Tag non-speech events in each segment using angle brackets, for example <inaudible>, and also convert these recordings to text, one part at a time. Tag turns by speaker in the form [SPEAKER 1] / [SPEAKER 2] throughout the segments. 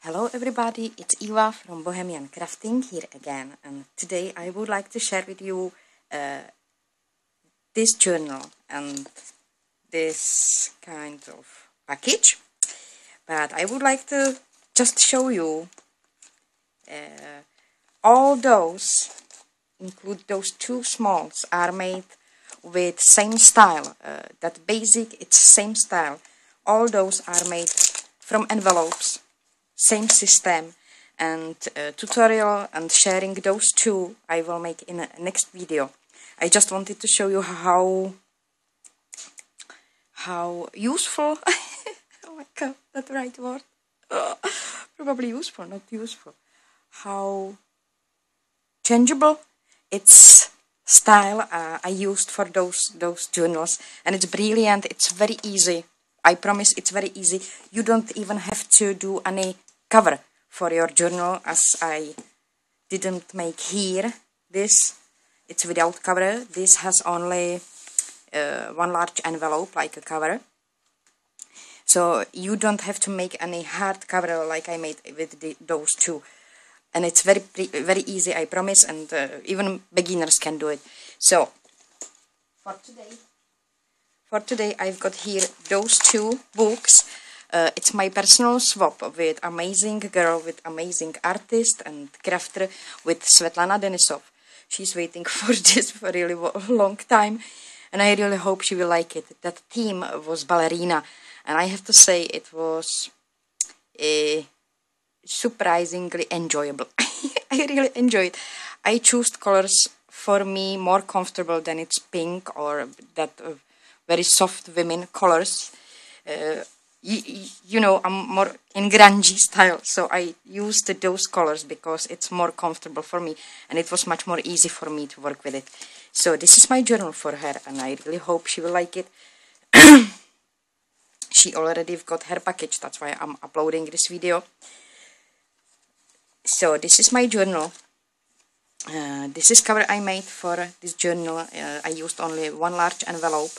[SPEAKER 1] Hello everybody, it's Eva from Bohemian Crafting here again and today I would like to share with you uh, this journal and this kind of package. But I would like to just show you uh, all those include those two smalls are made with same style uh, that basic it's same style. All those are made from envelopes same system and uh, tutorial and sharing those two I will make in next video. I just wanted to show you how how useful <laughs> oh my god that right word. <laughs> Probably useful not useful. How changeable its style uh, I used for those those journals. And it's brilliant it's very easy. I promise it's very easy. You don't even have to do any cover for your journal as I didn't make here this. It's without cover. This has only uh, one large envelope like a cover. So you don't have to make any hard cover like I made with the, those two. And it's very very easy I promise and uh, even beginners can do it. So for today for today I've got here those two books uh, it's my personal swap with amazing girl, with amazing artist and crafter, with Svetlana Denisov. She's waiting <laughs> for this for a really long time, and I really hope she will like it. That theme was ballerina, and I have to say it was uh, surprisingly enjoyable. <laughs> I really enjoyed. I chose colors for me more comfortable than it's pink or that uh, very soft women colors. Uh, you, know, I'm more in grungy style, so I used those colors because it's more comfortable for me and it was much more easy for me to work with it. So this is my journal for her and I really hope she will like it. <coughs> she already got her package, that's why I'm uploading this video. So this is my journal. Uh, this is cover I made for this journal. Uh, I used only one large envelope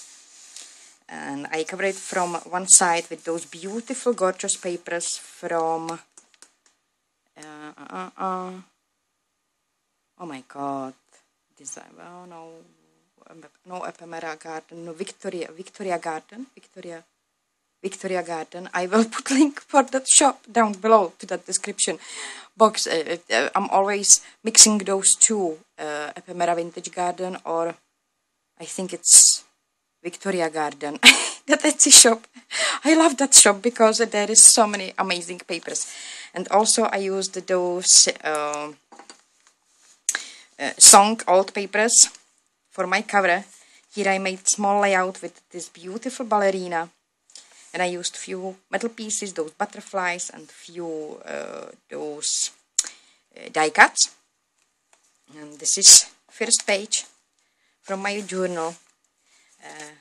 [SPEAKER 1] and I cover it from one side with those beautiful gorgeous papers from uh, uh, uh, oh my god. Design oh no no ephemera garden no victoria victoria garden victoria victoria garden. I will <laughs> put link for that shop down below to that description box. Uh, uh, i'm always mixing those two uh, vintage garden or i think it's Victoria Garden, <laughs> the Etsy shop. I love that shop because there is so many amazing papers. And also I used those uh, uh, song old papers for my cover. Here I made small layout with this beautiful ballerina. And I used few metal pieces, those butterflies and few uh, those uh, die cuts. And this is first page from my journal uh,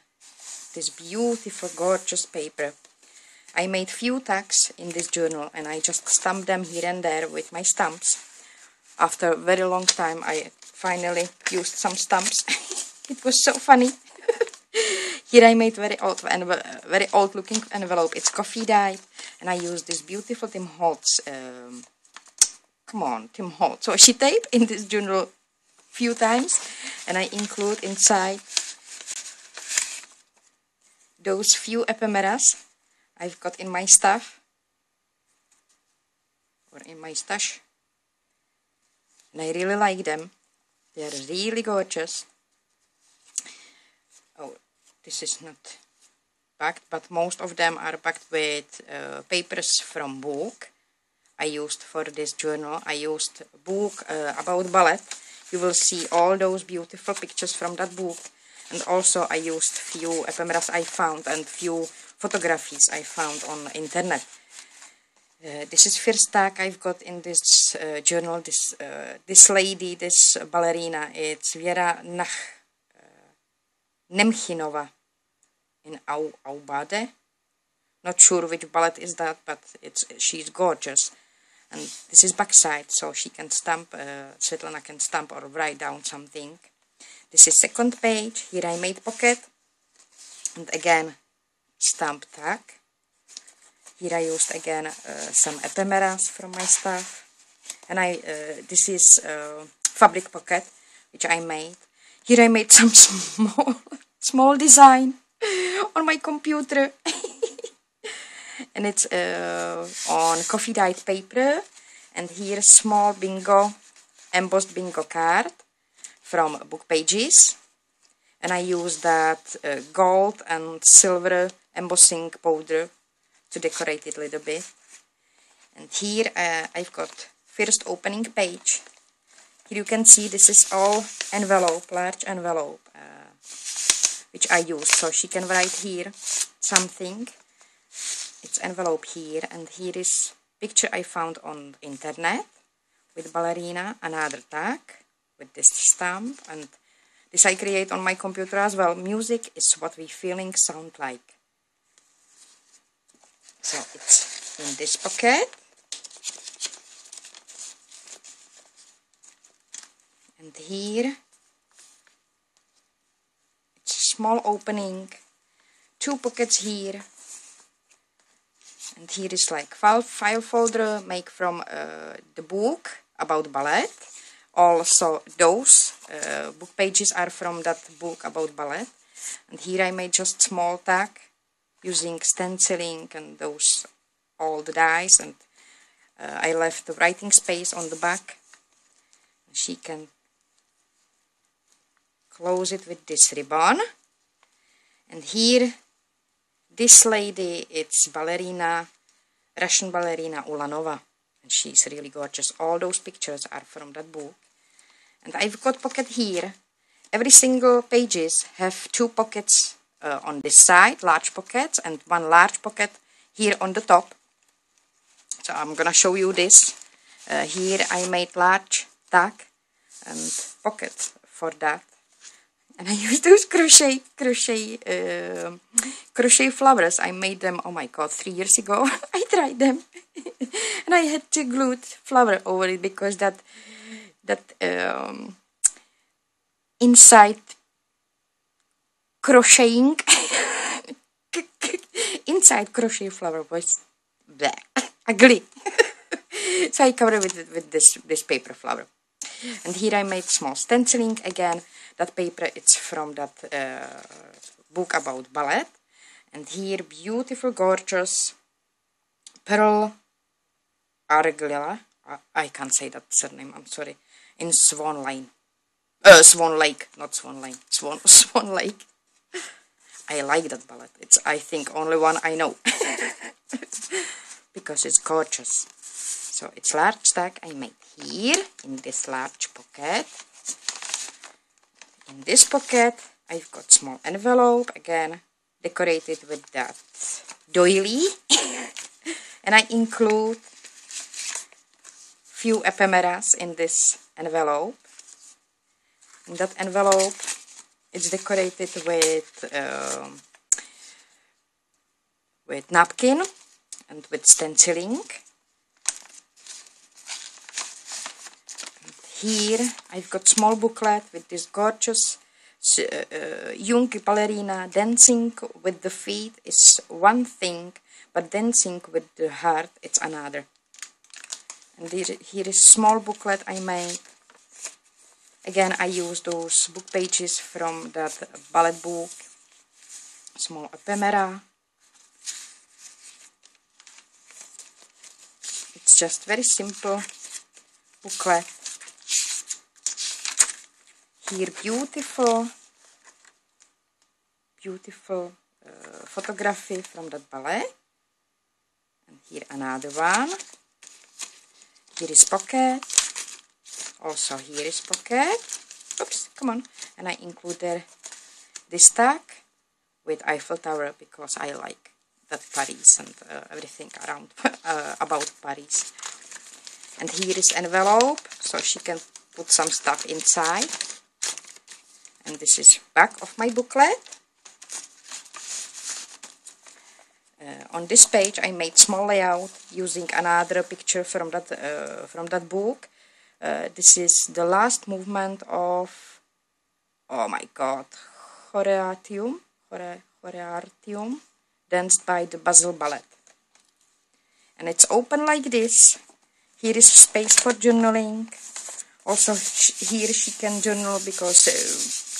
[SPEAKER 1] this beautiful gorgeous paper. I made few tags in this journal and I just stamped them here and there with my stamps. After a very long time I finally used some stamps. <laughs> It was so funny. <laughs> Here I made very old very old looking envelope. It's coffee dyed and I used this beautiful Tim Holtz um, come on Tim Holtz. tissue tape in this journal few times and I include inside those few ephemeras I've got in my stuff or in my stash. And I really like them. They're really gorgeous. Oh this is not packed but most of them are packed with uh, papers from book. I used for this journal I used a book uh, about ballet. You will see all those beautiful pictures from that book and also I used few ephemeras I found and few photographies I found on internet. Uh, this is first tag I've got in this uh, journal. This uh, this lady, this ballerina, it's Vera Nach uh, Nemchinova in Au Aubade. Not sure which ballet is that, but it's she's gorgeous. And this is backside, so she can stamp, uh, Svetlana can stamp or write down something. This is second page. Here I made pocket. And again, stamp tag. here I used again uh, some ephemeras from my stuff and I uh, this is uh, fabric pocket which I made here I made <laughs> some small small design <laughs> on my computer <laughs> and it's uh, on coffee dyed paper and here small bingo embossed bingo card from book pages. And I use that uh, gold and silver embossing powder to decorate it a little bit. And here uh, I've got first opening page. Here you can see this is all envelope large envelope uh, which I use. So she can write here something. It's envelope here. And here is picture I found on internet with ballerina another tag with this stamp and this I create on my computer as well. Music is what we feeling sound like. So it's in this pocket. And here it's a small opening, two pockets here. And here is like file, file folder make from uh, the book about ballet also those uh, book pages are from that book about ballet. And here I made just small tag using stenciling and those the dies. And uh, I left the writing space on the back. She can close it with this ribbon. And here this lady it's ballerina Russian ballerina Ulanova. And she's really gorgeous. All those pictures are from that book and I've got pocket here. Every single pages have two pockets uh, on this side large pockets and one large pocket here on the top. So I'm gonna show you this. Uh, here I made large tag and pocket for that. And I <laughs> used those crochet crochet uh, crochet flowers. I made them oh my god three years ago. <laughs> I tried them. <laughs> And I had to glue flower over it because that that um, inside crocheting <laughs> inside crochet flower was black ugly so I covered it with, with this this paper flower. And here I made small stenciling again. That paper it's from that uh, book about ballet. And here beautiful gorgeous pearl argilla I can't say that surname I'm sorry in Swan Lane. Uh, Swan Lake, not Swan Lane. <laughs> Swan, Swan Lake. I like that ballad. It's, I think, only one I know. <laughs> because it's gorgeous. So it's large stack I made here, in this large pocket. In this pocket, I've got small envelope, again, decorated with that doily. <laughs> and I include few ephemeras in this envelope. In that envelope, it's decorated with uh, with napkin and with stenciling. here I've got small booklet with this gorgeous uh, uh, young ballerina dancing with the feet is one thing, but dancing with the heart it's another and here, is small booklet I made again I use those book pages from that ballet book. Small ephemera. It's just very simple booklet. Here beautiful beautiful uh, photography from that ballet. And here another one here is pocket. Also here is pocket. Oops come on. And I included this tag with Eiffel Tower because I like that Paris and uh, everything around <laughs> uh, about Paris. And here is envelope so she can put some stuff inside. And this is back of my booklet Uh, on this page I made small layout using another picture from that uh, from that book. Uh, this is the last movement of oh my god Horeatium Hore, Horeartium danced by the Basel Ballet. and it's open like this here is space for journaling also here she can journal because uh,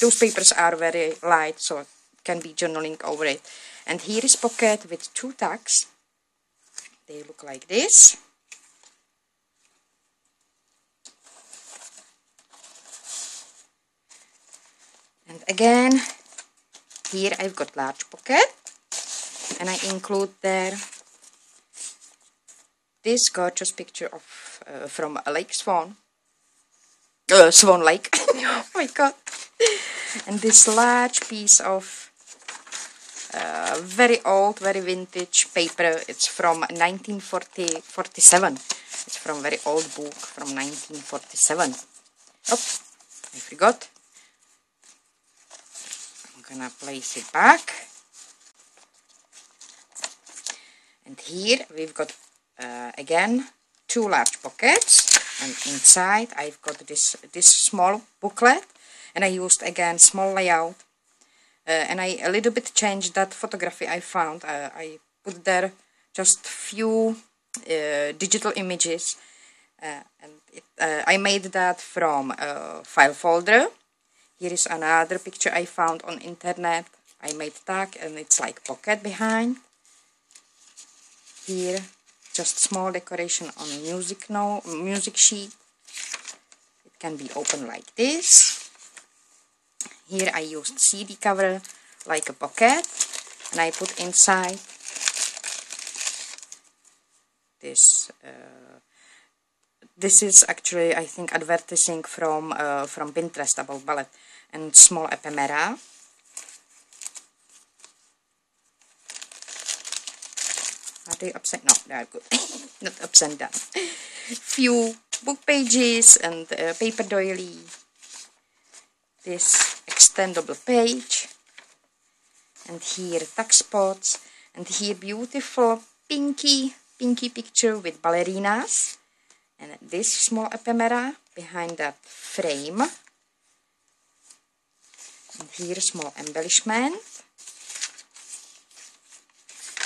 [SPEAKER 1] those papers are very light so can be journaling over it and here is pocket with two tags. They look like this. And again here I've got large pocket. And I include there this gorgeous picture of uh, from a Lake Swan. Uh, Swan Lake. <laughs> Oh my god. And this large piece of very old very vintage paper. It's from 1947 it's from very old book from 1947 oh I forgot. I'm gonna place it back. And here we've got uh, again two large pockets. And inside I've got this this small booklet. And I used again small layout and I a little bit changed that photography I found. Uh, I put there just few uh, digital images. Uh, and it, uh, I made that from a file folder. Here is another picture I found on internet. I made tag and it's like pocket behind. Here just small decoration on music no music sheet. It can be open like this here I used CD cover like a pocket and I put inside this uh, this is actually I think advertising from uh, from Pinterest about ballet and small ephemera Are they upside? No, they are good. <laughs> Not upside down. <laughs> Few book pages and uh, paper doily. This extendable page. And here tuck spots. And here beautiful pinky, pinky picture with ballerinas. And this small ephemera behind that frame. And here small embellishment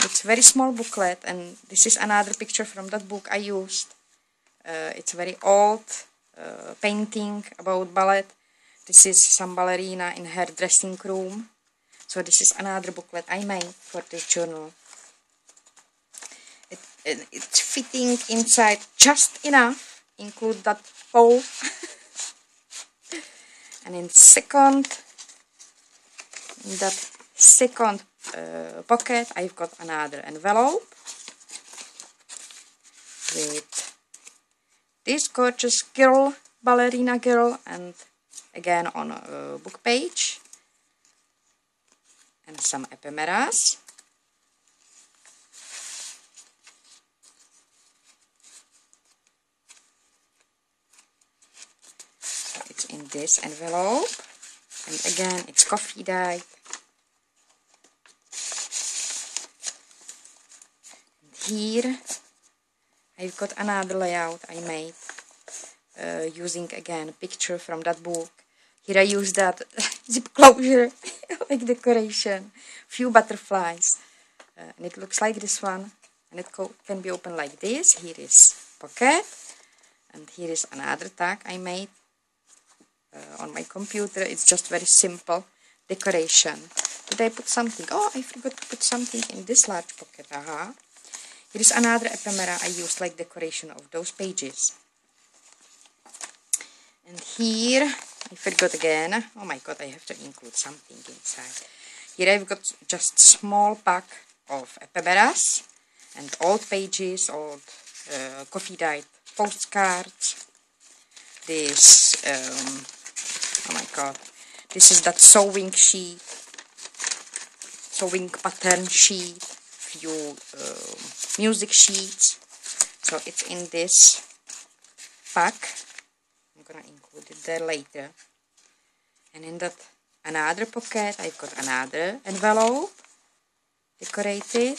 [SPEAKER 1] it's very small booklet and this is another picture from that book I used uh, it's very old uh, painting about ballet this is some ballerina in her dressing room so this is another booklet I made for this journal. It, it, it's fitting inside just enough include that hole <laughs> and in second in that second uh, pocket I've got another envelope with this gorgeous girl, ballerina girl and again on a book page. And some ephemeras. It's in this envelope. And again it's coffee dye. Here I've got another layout I made uh, using again a picture from that book here I use that zip closure like decoration. Few butterflies. Uh, and it looks like this one. And it can be opened like this. Here is pocket. And here is another tag I made uh, on my computer. It's just very simple decoration. Did I put something? Oh I forgot to put something in this large pocket. Aha. It is another ephemera I used like decoration of those pages. And here, I feel good again. Oh my god, I have to include something inside. Here I've got just small pack of ephemeras and old pages, old uh, coffee dyed postcards. This, um, oh my god, this is that sewing sheet, sewing pattern sheet few uh, music sheets so it's in this pack Include it there later? And in that another pocket I've got another envelope. Decorated.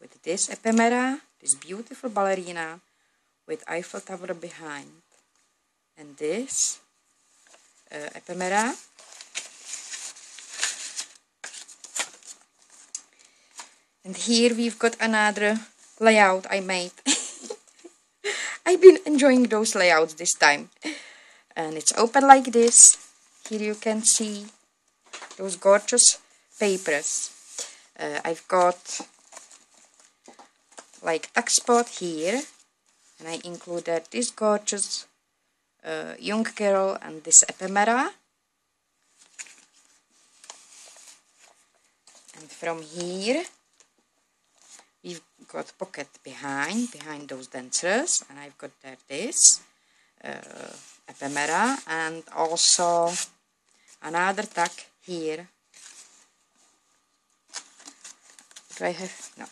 [SPEAKER 1] With this ephemera this beautiful ballerina with Eiffel Tower behind. And this uh, ephemera. And here we've got another layout I made <laughs> I've been enjoying those layouts this time. And it's open like this. Here you can see those gorgeous papers. Uh, I've got like tuck spot here. And I included this gorgeous uh, young girl and this ephemera. And from here we've got pocket behind behind those dancers and I've got there this uh, ephemera and also another tuck here. Do I have no.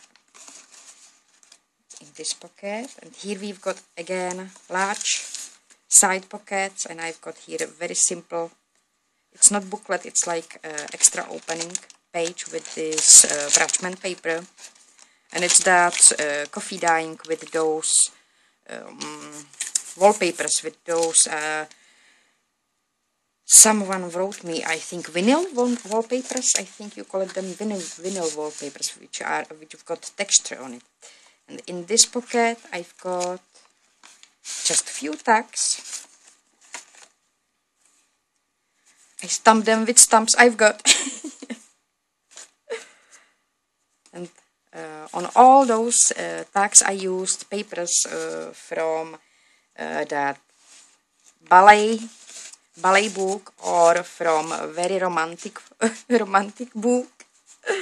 [SPEAKER 1] In this pocket and here we've got again large side pockets and I've got here a very simple it's not booklet it's like uh, extra opening page with this uh, parchment paper and it's that uh, coffee dyeing with those um, wallpapers with those uh, someone wrote me I think vinyl wallpapers. I think you call it them vinyl, vinyl wallpapers which are which have got texture on it. And in this pocket I've got just a few tags. I stamp them with stamps. I've got <laughs> and on all those uh, tags I used papers uh, from uh, that ballet ballet book or from a very romantic <laughs> romantic book. <laughs>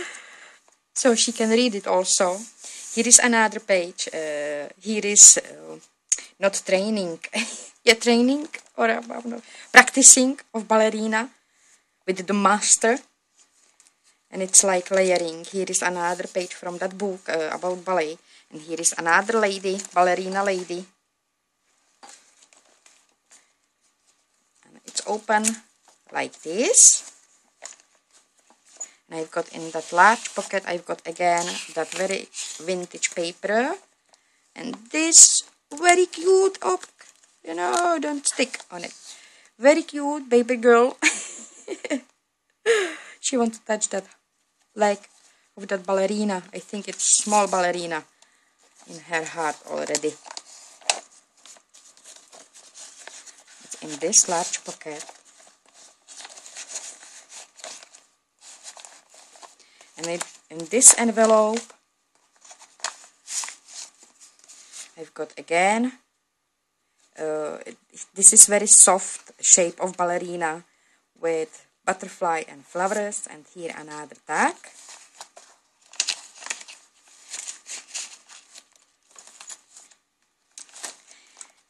[SPEAKER 1] So she can read it also. Here is another page. Uh, here is uh, not training. <laughs> Yeah training or uh, practicing of ballerina with the master and it's like layering. Here is another page from that book uh, about ballet. And here is another lady ballerina lady. And it's open like this. And I've got in that large pocket I've got again that very vintage paper. And this very cute oh you know don't stick on it. Very cute baby girl. <laughs> She wants to touch that leg of that ballerina. I think it's small ballerina in her heart already. It's in this large pocket. And it, in this envelope, I've got again, uh, this is very soft shape of ballerina with butterfly and flowers and here another tag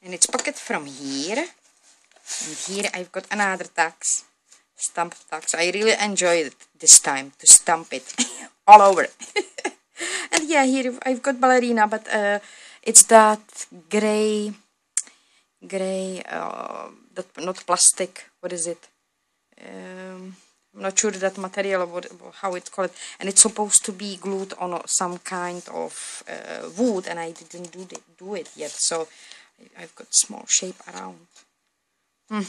[SPEAKER 1] and it's pocket from here and here I've got another tags stamp tags I really enjoyed it this time to stamp it <laughs> all over. <laughs> And yeah here I've got ballerina but uh, it's that gray gray uh, that not plastic what is it um, I'm not sure that material what, how it's called and it's supposed to be glued on some kind of uh, wood and I didn't do, the, do it yet so I've got small shape around hmm.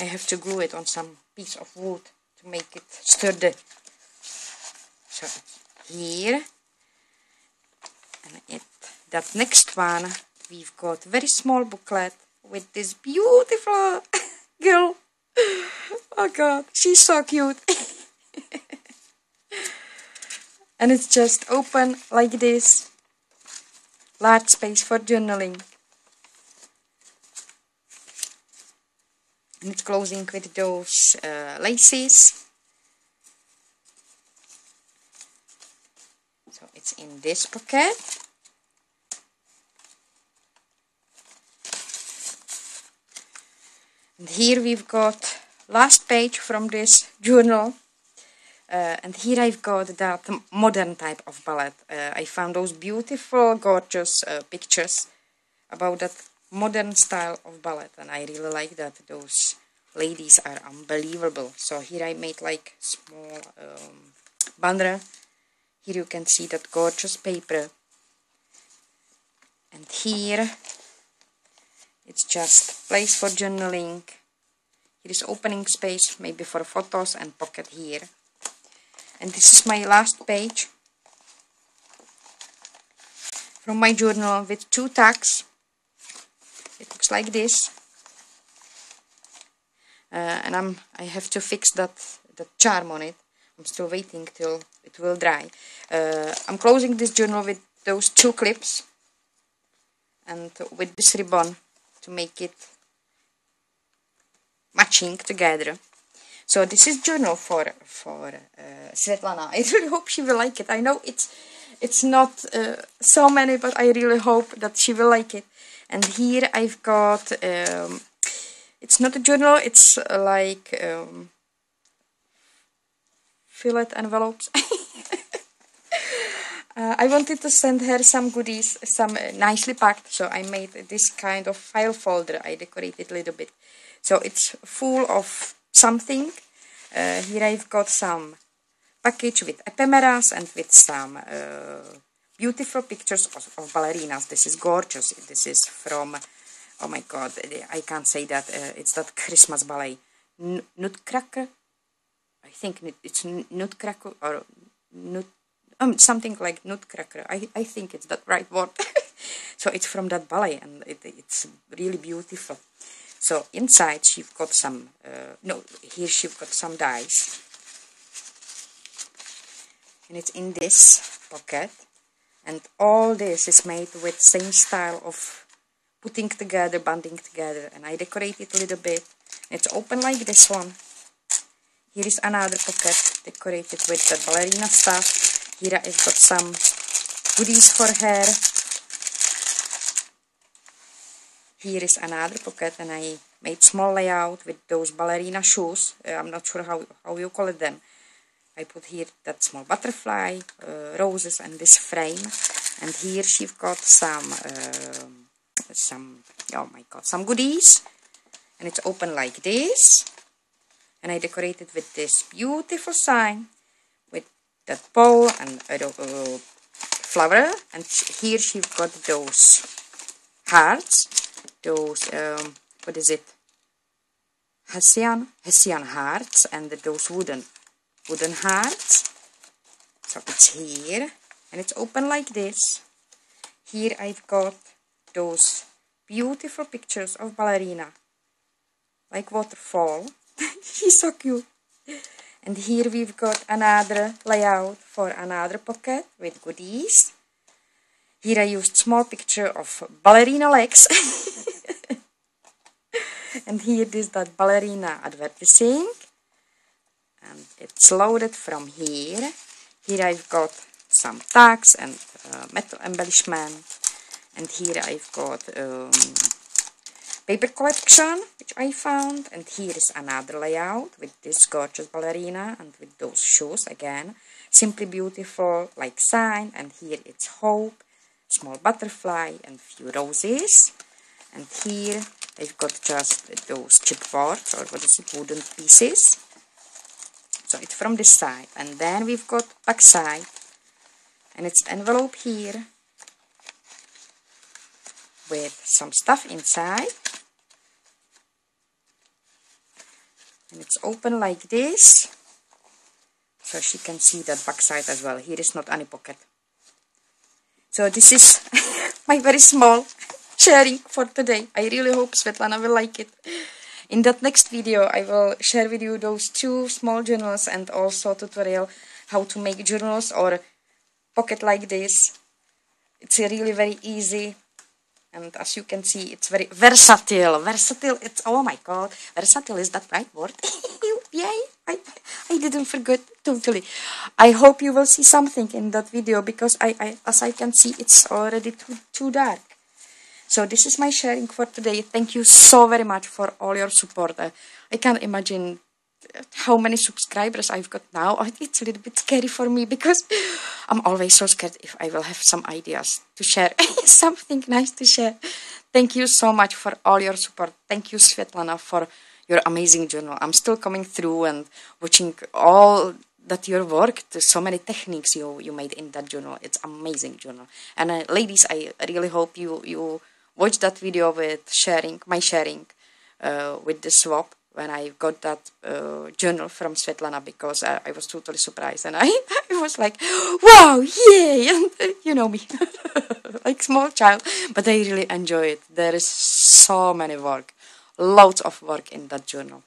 [SPEAKER 1] I have to glue it on some piece of wood to make it sturdy so here and it that next one we've got very small booklet with this beautiful <laughs> girl oh god, she's so cute. and it's just open like this. Large space for journaling. And it's closing with those uh, laces. So it's in this pocket. And here we've got last page from this journal. Uh, and here I've got that modern type of ballet. Uh, I found those beautiful, gorgeous uh, pictures about that modern style of ballet. And I really like that. Those ladies are unbelievable. So here I made like small um, banner. Here you can see that gorgeous paper. And here it's just place for journaling. Here is opening space, maybe for photos and pocket here. And this is my last page from my journal with two tags. It looks like this. Uh, and I'm I have to fix that that charm on it. I'm still waiting till it will dry. Uh, I'm closing this journal with those two clips and with this ribbon to make it matching together. So this is journal for for uh, Svetlana. <laughs> I really hope she will like it. I know it's it's not uh, so many, but I really hope that she will like it. And here I've got um, it's not a journal. It's like um, fillet envelopes. <laughs> Uh, I wanted to send her some goodies, some uh, nicely packed, so I made this kind of file folder. I decorated a little bit. So it's full of something. Uh, here I've got some package with ephemeras and with some uh, beautiful pictures of, of, ballerinas. This is gorgeous. This is from, oh my god, I can't say that. Uh, it's that Christmas ballet. N Nutcracker? I think it's Nutcracker or Nut um, something like Nutcracker. I, I think it's that right word. <laughs> so it's from that ballet and it, it's really beautiful. So inside she's got some, uh, no, here she's got some dice. And it's in this pocket. And all this is made with same style of putting together, banding together. And I decorate it a little bit. It's open like this one. Here is another pocket decorated with the ballerina stuff here I've got some goodies for her. Here is another pocket and I made small layout with those ballerina shoes. Uh, I'm not sure how, how you call it them. I put here that small butterfly, uh, roses and this frame. And here she's got some, uh, some, oh my god, some goodies. And it's open like this. And I decorated with this beautiful sign that bowl and a flower and here she got those hearts those um, what is it? Hessian Hessian hearts and those wooden wooden hearts. So it's here and it's open like this. Here I've got those beautiful pictures of ballerina. Like waterfall. <laughs> She's so cute and here we've got another layout for another pocket with goodies. Here I used small picture of ballerina legs. <laughs> and here is that ballerina advertising. And it's loaded from here. Here I've got some tags and uh, metal embellishment. And here I've got um, paper collection which I found and here is another layout with this gorgeous ballerina and with those shoes again. Simply beautiful like sign and here it's hope small butterfly and few roses. And here I've got just those chipboards or what is it wooden pieces. So it's from this side. And then we've got back side and it's envelope here with some stuff inside and it's open like this. So she can see that back side as well. Here is not any pocket. So this is <laughs> my very small <laughs> sharing for today. I really hope Svetlana will like it. In that next video I will share with you those two small journals and also tutorial how to make journals or pocket like this. It's really very easy and as you can see it's very versatile. Versatile it's oh my god versatile is that right word? <laughs> Yay I, I didn't forget totally. I hope you will see something in that video because I, I as I can see it's already too, too dark. So this is my sharing for today. Thank you so very much for all your support. Uh, I can't imagine how many subscribers I've got now. It's a little bit scary for me because I'm always so scared if I will have some ideas to share, <laughs> something nice to share. Thank you so much for all your support. Thank you, Svetlana, for your amazing journal. I'm still coming through and watching all that your work, so many techniques you, you made in that journal. It's amazing journal. And uh, ladies, I really hope you, you watch that video with sharing, my sharing uh, with the swap when I got that uh, journal from Svetlana because I, I, was totally surprised and I, <laughs> I was like, wow, yay! <laughs> And you know me, <laughs> like small child, but I really enjoy it. There is so many work, lots of work in that journal.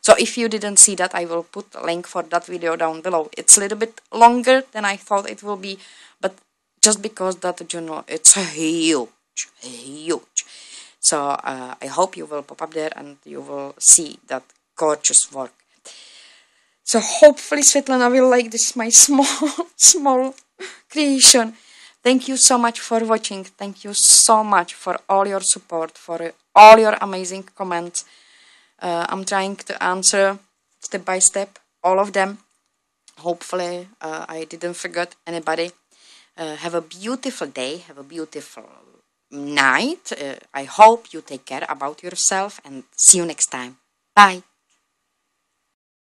[SPEAKER 1] So if you didn't see that, I will put a link for that video down below. It's a little bit longer than I thought it will be, but just because that journal, it's huge, huge. So uh, I hope you will pop up there and you will see that gorgeous work. So hopefully Svetlana will like this my <laughs> small, small creation. Thank you so much for watching. Thank you so much for all your support, for all your amazing comments. Uh, I'm trying to answer step by step all of them. Hopefully uh, I didn't forget anybody. Uh, have a beautiful day. Have a beautiful night. Uh, I hope you take care about yourself and see you next time. Bye.